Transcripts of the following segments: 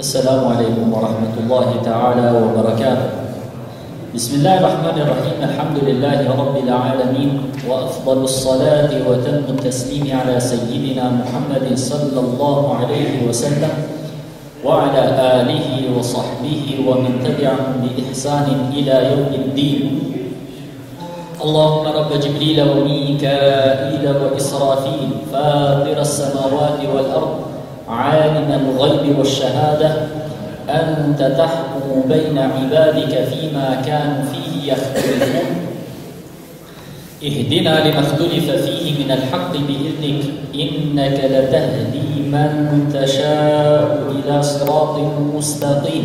السلام عليكم ورحمة الله تعالى وبركاته بسم الله الرحمن الرحيم الحمد لله رب العالمين وأفضل الصلاة وتم التسليم على سيدنا محمد صلى الله عليه وسلم وعلى آله وصحبه ومن تبعهم بإحسان إلى يوم الدين اللهم رب جبريل وميكائيل وإسرافيل فاطر السماوات والأرض عالم الغيب والشهادة أنت تحكم بين عبادك فيما كانوا فيه يختلفون اهدنا لما اختلف فيه من الحق بإذنك إنك لتهدي من تشاء إلى صراط مستقيم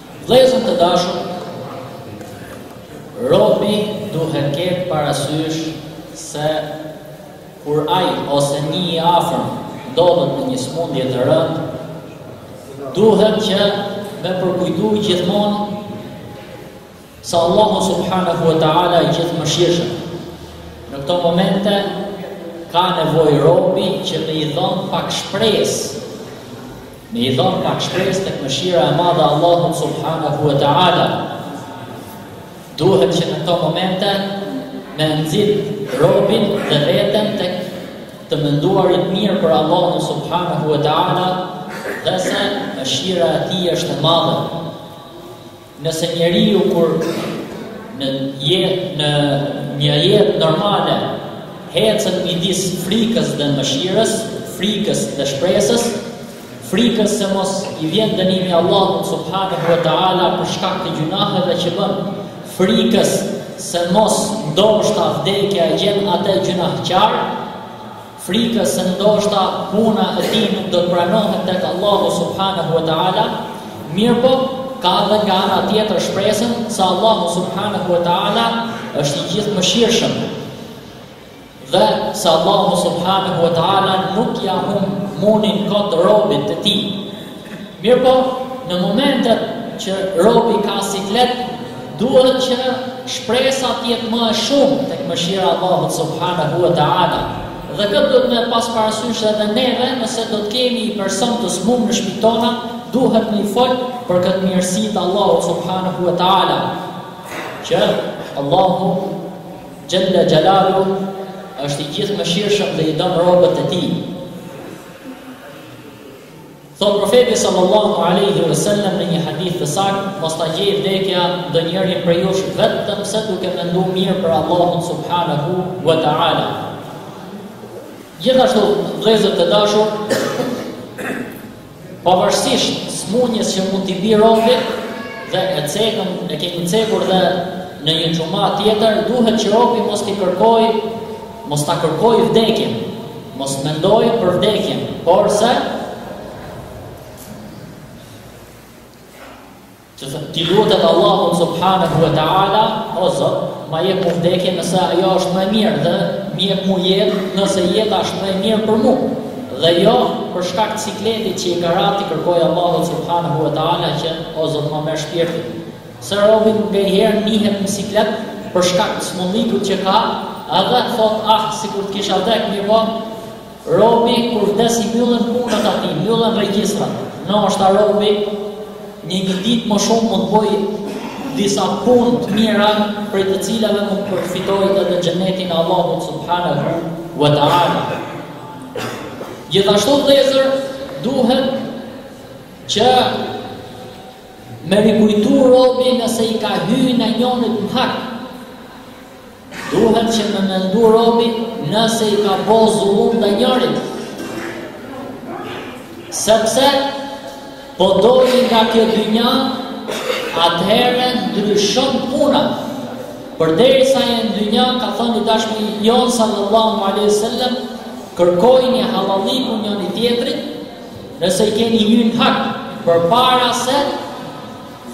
Vëllezër të dashur, robi duhet të ketë parasysh se kur ai ose një i afërm ndodhet në një sëmundje të rëndë, duhet që me përkujtu gjithmonë se Allahu subhanahu wa taala i gjithëmëshirshëm. Në këto momente ka nevojë robi që me i dhon pak shpresë Me i dhon pak shpresë tek mëshira e madhe e Allahut subhanahu wa ta'ala. Duhet që në këto momente me nxit robin dhe veten tek të menduarit mirë për Allahun subhanahu wa ta'ala dhe se mëshira e tij është e madhe. Nëse njeriu kur në jet, në një jetë normale ecën midis frikës dhe mëshirës, frikës dhe shpresës, frikës se mos i vjen dënimi Allahu subhanahu wa taala për shkak të gjynaheve që bën, frikës se mos ndoshta vdekja e gjen atë gjynahqar, frikës se ndoshta puna e tij nuk do të pranohet tek Allahu subhanahu wa taala, mirëpo ka edhe nga ana tjetër shpresën se Allahu subhanahu wa taala është i gjithëmëshirshëm. Dhe se Allahu subhanahu wa taala nuk ia humb munin kot robit të tij. Mirëpo, në momentet që robi ka siklet, duhet që shpresa të jetë më e shumë tek mëshira e Allahut subhanahu wa ta'ala. Dhe këtë duhet me pas parasysh edhe neve, nëse do të kemi një person të smunë në shpitë tona, duhet me i fol për këtë mirësi të Allahut subhanahu wa ta'ala. Që Allahu Xhelle Xhelaluhu është i gjithëmëshirshëm dhe i don robët e tij. Thotë Profeti sallallahu alejhi ve sellem në një hadith të saktë, Mos ta gjejë vdekja ndonjërin prej jush vetëmse duke mendu mirë për Allahun subhanehu ve teala. Gjithashtu, vëllezër të dashur, pavarësisht smunjes që mund t'i bi robit dhe e cekëm, e kemi cekur dhe në një xhuma tjetër, duhet që robi mos t'i kërkojë Mos ta kërkojë vdekjen, mos mendojë për vdekjen, porse që t'i lutet Allahut subhanahu wa ta'ala, o Zot, ma jep mu vdekjen nëse ajo është më e mirë dhe më jep mu jetë nëse jeta është më e mirë për mu. Dhe jo për shkak të sikletit që i ka ra t'i kërkojë Allahut subhanahu wa ta'ala që o Zot ma merr shpirtin. Se robi nganjëherë nihet në siklet për shkak të smundjes që ka edhe thot ah sikur të kisha vdek mirëpo robi kur vdes i mbyllën punët atij, mbyllen regjistrat. Ndoshta robi një një ditë më shumë mund të bëjë disa punë të mira prej të cilave mund të përfitojë edhe xhenetin e Allahut subhanahu wa taala. Gjithashtu vëllezër duhet që Me rikujtu robi nëse i ka hy nanjonit në hak, duhet që me mendu robi nëse i ka bo zullum nanjonit. Sepse, po dole nga kjo dynja, atëherë ndryshon puna. Përderisa je n'dynja, ka thonë i dashmi jonë sallallahu alai sallam, kërkojini hallallëkun njëni-tjetrit, Nëse i keni hyrë në hak përpara se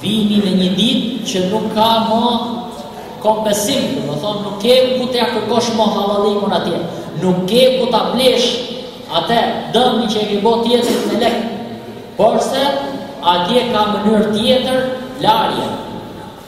vjen një ditë që nuk ka më kompensim, domethonë nuk ke ku t'ia kërkosh më hallallëkun atje, nuk ke ku ta blesh atë dëmin që i ke bërë tjetrit me lek. Porse atje ka mënyrë tjetër larje.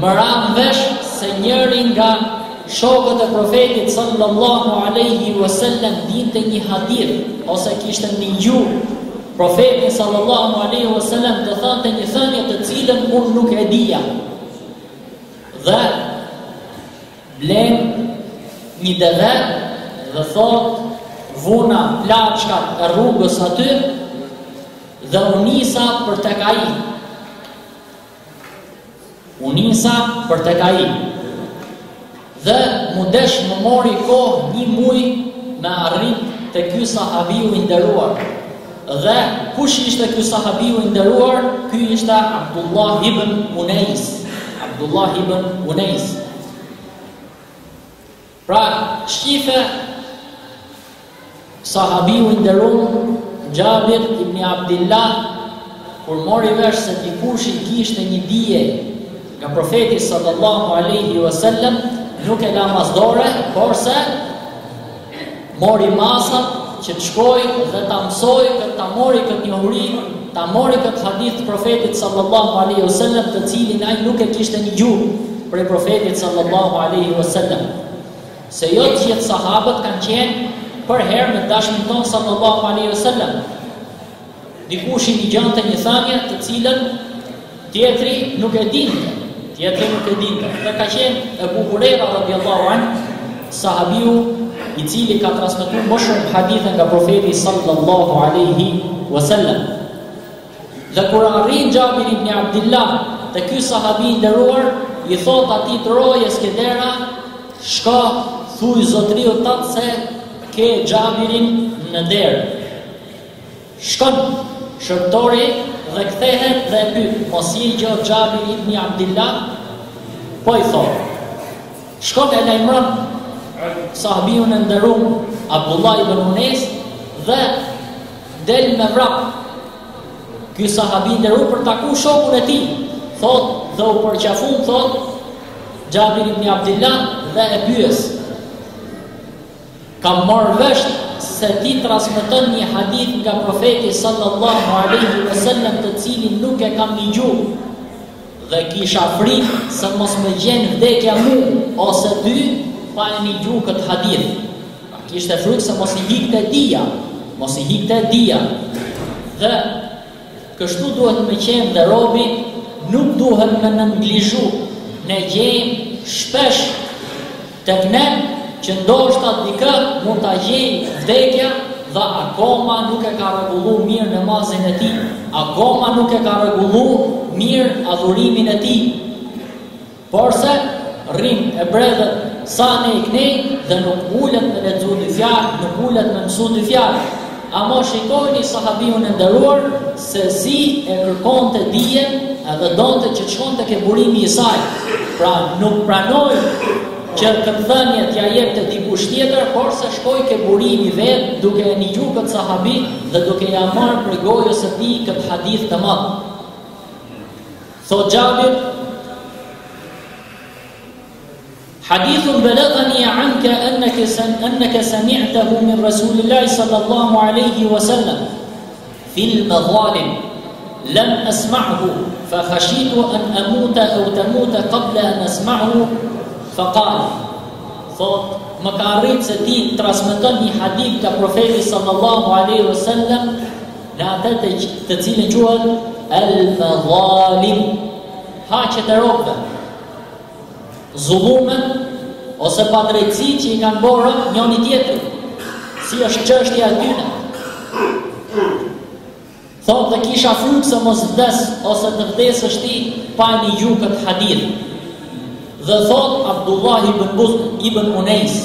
Mora vesh se njëri nga shokët e Profetit sallallahu alaihi wasallam dinte një hadith ose kishte nigju Profetin sallallahu alaihi wasallam të thonte një thënie të cilën unë nuk e dija. Dhe blen një deve dhe thot vuna plaçkat e rrugës aty dhe u nisa për tek ai. U nisa për tek ai. Dhe m'u desh më mori kohë një muj me arrit te ky sahabiu i nderuar. Dhe kush ishte ky sahabiu i nderuar? Ky ishte Abdullah ibn Unais. Abdullah ibn Unais. Pra, shife sahabiu i nderuar Xhabir ibn Abdullah kur mori vesh se dikush kishte një dije nga profeti sallallahu alaihi wasallam nuk e la mas dore, porse Mori masat që të shkojë dhe ta mësojë dhe ta marrë këtë njohuri, ta marrë këtë hadith të profetit sallallahu alaihi wasallam, të cilin ai nuk e kishte nigju prej profetit sallallahu alaihi wasallam. Se jo të gjithë sahabët kanë qenë përherë me dashmin tonë sallallahu alaihi wasallam. Dikush e ndigjonte një thanie të cilën tjetri nuk e dinte. Tjetri nuk e dinte. Dhe ka qenë Ebu Hurejra radijallahu anhu, sahabiu i cili ka transmitu më shumë hadithe nga profeti sallallahu aleyhi wasallam. Dhe kur arrin Xhabir ibn Abdillah te ky sahabi i nderuar, i thot atij rojes ke dera, shko thuj zotrisë tat se ke Xhabirin në derë. Shkon shërbëtori dhe kthehet dhe e pyet, Mos je ti Xhabir ibn Abdillah? Po i thotë. Shkon e lajmëron sahabiun e nderuar Abdullah ibn Unes dhe del me vrap. Ky sahabi i nderuar për ta taku shokun e tij, thot dhe u përqafun thot Xhabir ibn Abdillah dhe e pyes Kam marrë vesht se ti transmeton një hadith nga profeti sallallahu alaihi wasallam të cilin nuk e kam nigju dhe kisha frikë se mos më gjen vdekja mu ose ty pa e nigju këtë hadith. Pra kishte frikë se mos i hikte dija, mos i hikte dija. Dhe kështu duhet me qenë dhe robi nuk duhet me neglizhu ne gjejmë shpesh Tek ne që ndoshta dikë mund ta gjejë vdekja dhe akoma nuk e ka rregullu mirë namazin e tij, akoma nuk e ka rregullu mirë adhurimin e tij. Porse rrin e bredh sa anej knej dhe nuk ulet me lexu dy fjalë, nuk ulet me mësu dy fjalë. Ama shikojini Sahabiun e nderuar se si e kërkonte dijen edhe donte që të shkonte ke burimi i saj. Pra nuk pranoi që këtë thënie t'ja jepte dikush tjetër, porse shkoi ke burimi vet duke e nigju këtë sahabi dhe duke ja marrë prej gojës së tij këtë hadith të madh. Thot Xhabir, حديث بلغني عنك أنك, سن أنك سمعته من رسول الله صلى الله عليه وسلم في المظالم لم أسمعه فخشيت أن أموت أو تموت قبل أن أسمعه فقال فقط مكاريب ترسمتني حديث كبروفيل صلى الله عليه وسلم لا تتزيل جوال المظالم هاك تروبك Zullumet ose padrejtësitë që i kanë bërë njëri tjetrit, si është çështja e tyre. Thotë dhe kisha frikë se mos vdes ose të vdesësh ti pa e nigju këtë hadith. Dhe thotë Abdullah ibn Bu, ibn Unejs.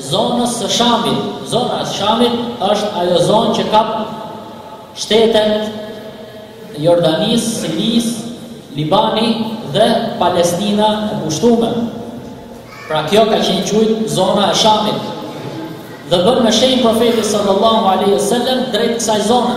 zonës së Shamit. Zona e Shamit është ajo zonë që kap shtetet Jordanisë, Sirisë, Libani dhe Palestina e pushtume. Pra kjo ka qenë qujt zona e Shamit. Dhe bën me shenjë profeti sallallahu alaihi sallam drejt kësaj zona.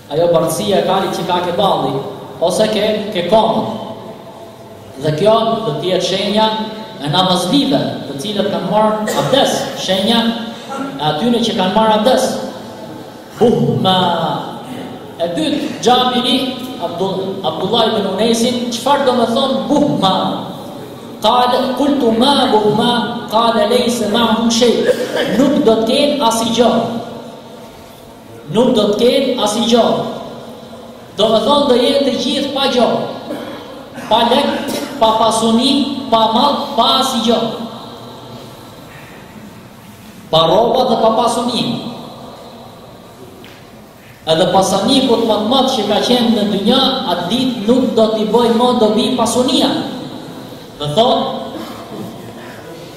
Ajo bardhësia e kalit që ka ke balli, ose ke, ke komët. Dhe kjo do të jetë shenja e namazlive, të cilët kanë marrë abdes, shenja e atyne që kanë marrë abdes. Buhma, e dytë, Xhabiri, Abdullah ibn Unesin, çfarë do me thonë buhma? Kale, kultu ma buhma, kale lejse mahum shej, nuk do të kenë asigjo. Nuk do të kenë asigjo. Do me thonë do jenë të gjithë pa gjo. Pa lek, pa pasuni, pa mall, pa asigjo. Pa rroba dhe pa pasuni. Edhe pasaniku më i madh që ka qenë në dynja, atë ditë nuk do t'i bojë mo dobi pasunia. Me thonë,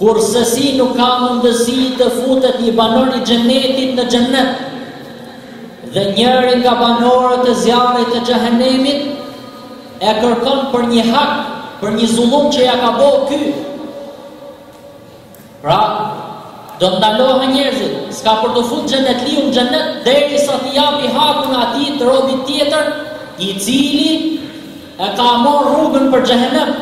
Kurrsesi nuk ka mundësi të futet një banor i Xhenetit në Xhenet dhe njëri nga banorët e zjarrit të Xhehenemit e kërkon për një hak, për një zullum që ia ka bo ky. Pra, do të ndalohen njerëzit, s'ka për t'u fut xhenetliu në xhenet derisa t'i japi hakun atij robit tjetër, i cili e ka morrë rrugën për xhehenem.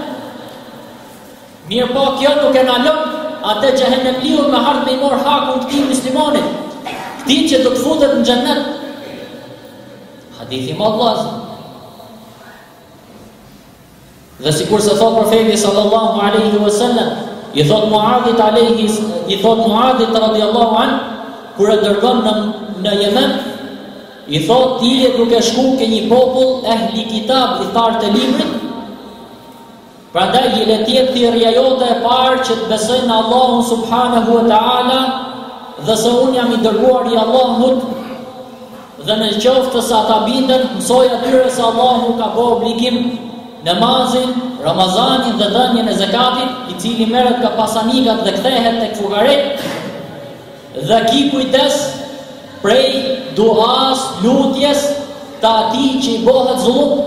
Mirëpo kjo nuk e ndalon atë xhehenemliun me ardhë me i morrë hakun këtij myslimanit, këtij që do të futet në xhennet. Hadith i madh vëllazër. Dhe sikurse thot profeti sallallahu aleyhi wa sallam, i thot Muadhit aleyhi, i thot Muadhit radiallahu an, kur e dërgon në, në Jemen, i thot ti je duke shku ke një popull ehli kitab ithtarë të librit, Prandaj le të jetë thirrja jote e parë që të besojnë në Allahun subhanahu wa ta'ala dhe se unë jam i dërguar i Allahut dhe në qoftë se ata binden, mësoj atyre se Allahu ka bo obligim namazin, Ramazanin dhe dhënien e zekatit, i cili merret ka pasanikat dhe kthehet tek fugaret. Dhe ki kujdes prej duas, lutjes të atij që i bohet zullum,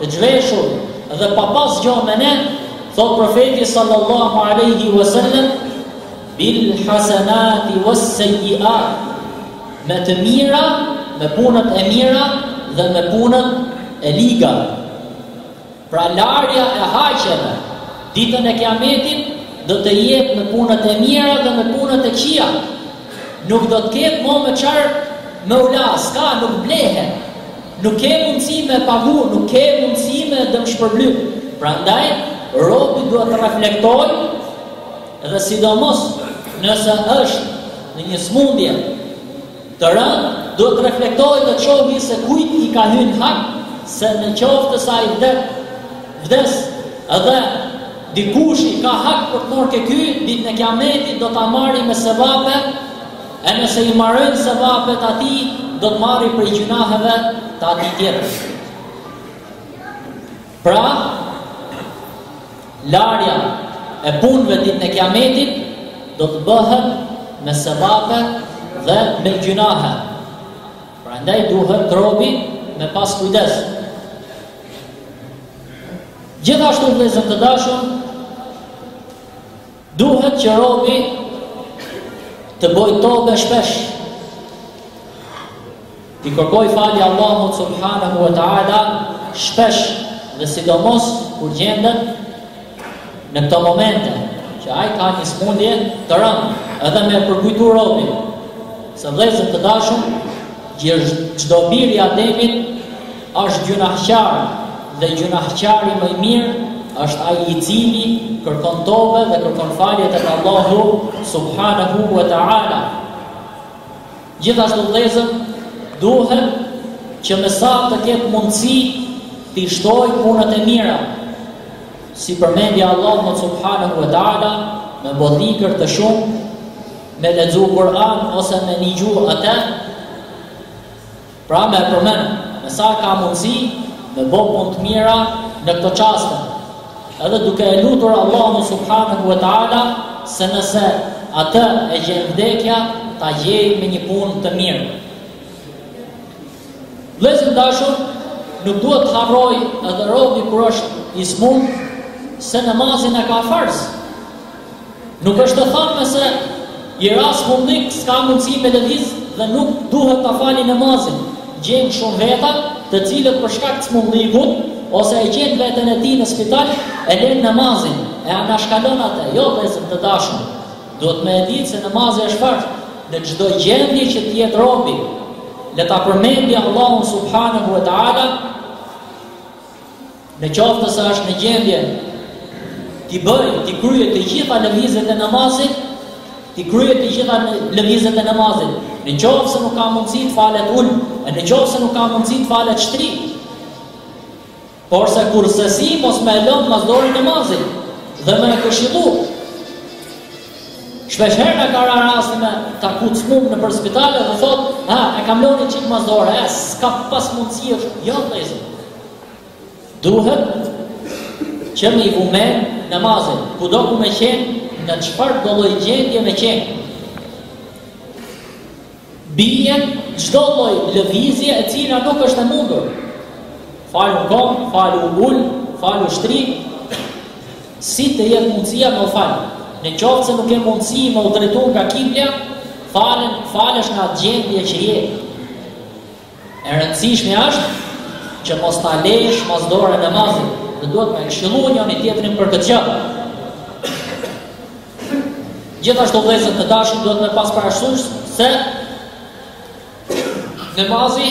Të zhveshur dhe pa pas gjo me ne, thot profeti sallallahu alaihi wasallam, bil hasanati was sayyiat. Me të mira, me punët e mira dhe me punët e liga. Pra larja e haqeve, ditën e kiametit, do të jetë me punët e mira dhe me punët e këqija, Nuk do të ketë mo me çar me u la, s'ka, nuk blehe. Nuk ke mundësi me pagu, nuk ke mundësi me dëmshpërbly. Prandaj, robi duhet të reflektojë dhe sidomos nëse është në një smundje të rëndë, duhet të reflektojë dhe ta dijë se kujt i ka hy në hak, se në qoftë se ai vde Vdes dhe dikush i ka hak për të marrë ke ky ditën e kiametit do ta marrë me sevape e nëse i marojnë sevapet e atij do të marrë prej gjynaheve të atij tjetrit pra larja e punëve ditën e kiametit do të bëhet me sevape dhe me gjynahe Prandaj duhet robi me pas kujdes. Gjithashtu vëllezër të dashur, duhet që robi të bojë tobe shpesh. T'i kërkojë falje Allahut subhanahu wa taala shpesh dhe sidomos kur gjendet Në këto momente, që ai ka një smundje të rëndë, edhe me përkujtu robin, se vllezër të dashur, çdo bir i Ademit, është gjynahqar, dhe gjynahqari më i mirë, është ai i cili kërkon tobe dhe kërkon falje tek Allahu subhanahu wa ta'ala. Gjithashtu vëllezër duhet që me sa të ketë mundësi t'i shtojë punët e mira, si përmendja e Allahut subhanahu wa taala me bo dhikr të shumtë, me lexu Kur'an ose me nigju atë, Pra me përmend, me sa ka mundësi, me bo punë të mira në këto çaste. Edhe duke e lutur Allahun subhanahu wa taala se nëse atë e gjen vdekja, ta gjejë me një punë të mirë. Vllezër të dashur, nuk duhet të harrojë edhe robi kur është i smut, se namazin e ka farz. Nuk është të thënë nëse i ra smundja s'ka mundësi me lëviz dhe nuk duhet ta falë namazin. Gjen shumë veta të cilët për shkak të smundjes ose e gjen veten e tij në spital e lenë namazin e anashkalon atë, jo vllezër të dashur. Duhet me e ditë se namazi është farz në çdo gjendje që të jetë robi. Le ta përmendë Allahun subhanahu wa ta'ala Në qoftë se është në gjendje t'i bëjë, t'i kryejë të gjitha lëvizjet e namazit, t'i kryejë të gjitha lëvizjet e namazit. Në qoftë se nuk ka mundësi të falet ulun, e në qoftë se nuk ka mundësi të falet shtri. Por se kursesi mos me e lanë mas dore namazin dhe me e këshilu. Shpesh herë na ka ra rasti me taku të smumë nëpër spitale dhe thotë, ha, e kam lënë një çikë mas dore, e s'ka pas mundësi është, jo të lezim. Duhet që me iu vu namazit, kudo ku me qenë, në çfarëdo lloj gjendje me qenë. Bijen çdo lloj lëvizje e cila nuk është e mundur. Falu n'kamb, falu ul, falu shtri, si të jetë mundësia me u falë. Në qoftë se nuk ke mundësi me u drejtu nga kibla, falen, falesh në atë gjendje që je. E rëndësishmja është që mos ta lejsh mas dore namazin, dhe duhet me këshilluar njëri tjetrin për këtë gjë. Gjithashtu vëllezër të dashur duhet me pas parasysh se namazi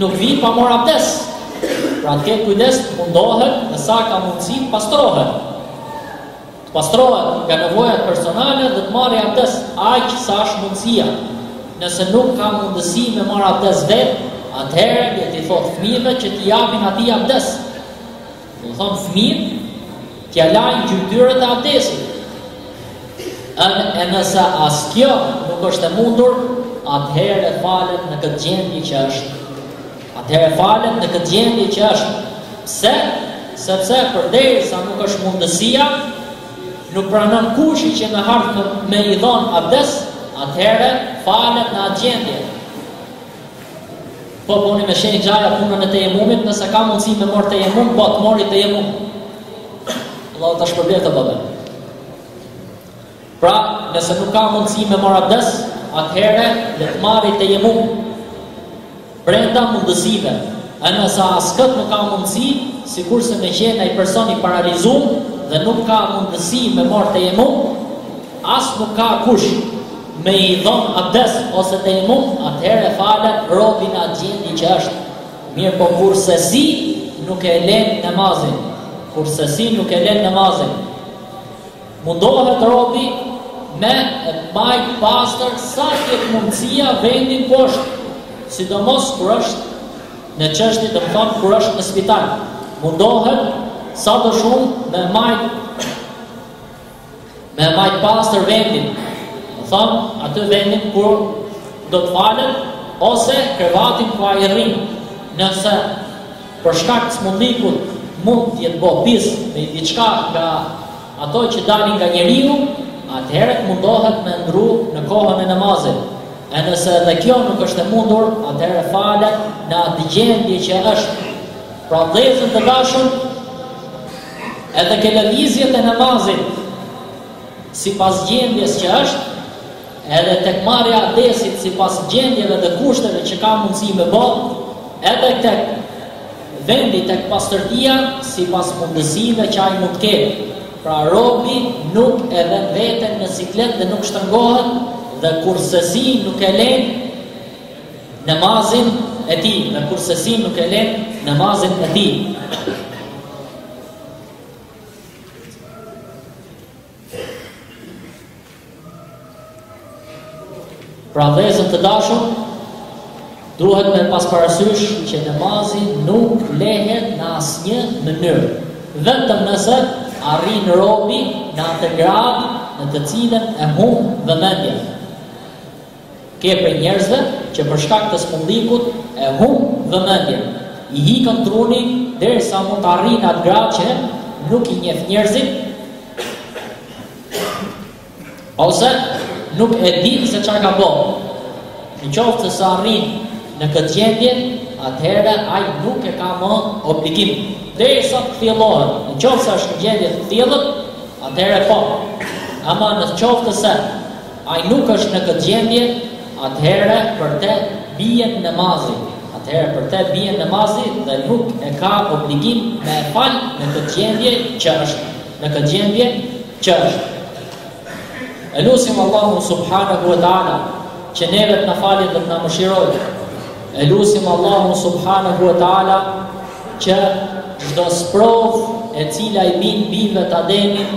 nuk vjen pa marrë abdes. Pra të ketë kujdes, mundohet, e sa ka mundësi, pastrohet. Të pastrohet nga nevojat personale dhe të marri abdes aq sa është mundësia. Nëse nuk ka mundësi me marrë abdes vetë, atëherë le t'i thotë fëmijëve që t'i japin atij abdes. Do të thotë fëmijët t'ia lajnë gjymtyrët e abdesit. E nëse as kjo nuk është e mundur, atëherë falet në këtë gjendje që është Atëherë falet në këtë gjendje që është. Pse? Sepse përderisa nuk është mundësia, nuk pranon kush që me ardh me i dhonë abdes, atëherë falet në atë gjendje. Po po, e njëjta gjë edhe punën e tejemumit, nëse ka mundësi me mor tejemum, po të marri tejemum. Allahu ta shpërbleftë të bëbet. Pra, nëse nuk ka mundësi me marrë abdes, atëherë le të marrë tejemum. Brenda mundësive, e nëse as këtë nuk ka mundësi, sikurse me qenë ai person i paralizuar dhe nuk ka mundësi me marrë tejemum, as nuk ka kush me i dhon abdes ose tejemum, atëherë falet robi në atë gjendje që është. Mirëpo kursesi nuk e len namazin. Kursesi nuk e len namazin. Mundohet robi me e mbajt pastër sa të jetë mundësia vendin poshtë, sidomos kur është në çështje domethënë kur është në spital. Mundohet sa më shumë me mbajt me mbajt pastër vendin. Domethënë atë vendin ku do të falet ose krevatin ku ai rrin. Nëse Për shkak të smundjes mund të jetë bërë pis me diçka nga ato që dalin nga njeriu, atëherë të mundohet me ndru në kohën e namazit. E nëse edhe kjo nuk është e mundur, atëherë falet në atë gjendje që është. Pra vllezën të dashun, edhe ke lëvizjet e namazit, sipas gjendjes që është, Edhe tek marrja e abdesit sipas gjendjeve dhe kushteve që ka mundësi me bë, edhe tek vendi tek pastërtia sipas mundësive që ai mund të ketë. Pra robi nuk e vë veten në siklet dhe nuk shtrëngohet dhe kursesi nuk e len namazin e tij, dhe kursesi nuk e len namazin e tij. Pra vllezën të dashur, duhet me pas parasysh që namazi nuk lehet në asnjë mënyrë. Vetëm nëse arrin robi në atë gradë në të cilën e humb vëmendjen. Ke prej njerëzve që për shkak të smundjes e humb vëmendjen, i ikën truni derisa mund të arrijë në atë gradë që nuk i njeh njerëzit ose nuk e di se çfarë ka bërë. Në qoftë se arrin në këtë gjendje, atëherë ai nuk e ka më obligim. Derisa të kthjellohet, në qoftë se është në gjendje të kthjellët, atëherë po. Ama në qoftë se Ai nuk është në këtë gjendje, atëherë për te bien namazi, atëherë për te bien namazi dhe nuk e ka obligim me e fal në këtë gjendje që është, në këtë gjendje që është. E lusim Allahu subhanahu wa taala që neve të na falë dhe të na mëshirojë. E lusim Allahu subhanahu wa taala që çdo sprovë e cila i bjen bijve të Ademit